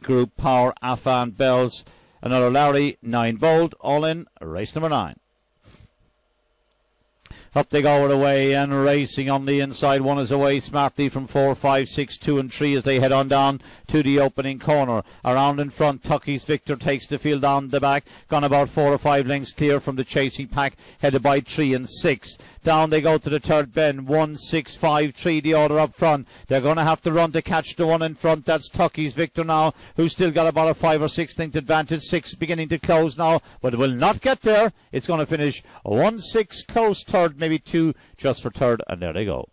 Group Power, Affane Bells, another Lari, nine bold, all in race number nine. Up they go away and racing on the inside. One is away smartly from four, five, six, two, and three as they head on down to the opening corner. Around in front, Tuckeys Victor takes the field down the back. Gone about four or five lengths clear from the chasing pack, headed by three and six. Down they go to the third bend. One, six, five, three, the order up front. They're going to have to run to catch the one in front. That's Tuckeys Victor now, who's still got about a five or six length advantage. Six beginning to close now, but will not get there. It's going to finish one, six, close third maybe two just for third, and there they go.